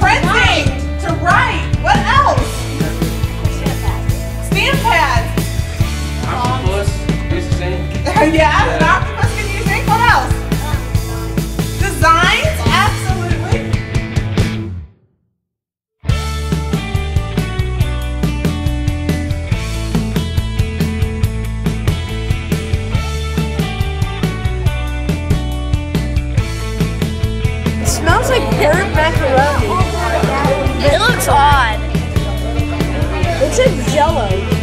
Printing. To write. What else? Stamp pads. Octopus, uses ink. yeah, an octopus can use ink. What else? Designs? Absolutely. It smells like burnt macaroni. It looks odd. Looks like jello.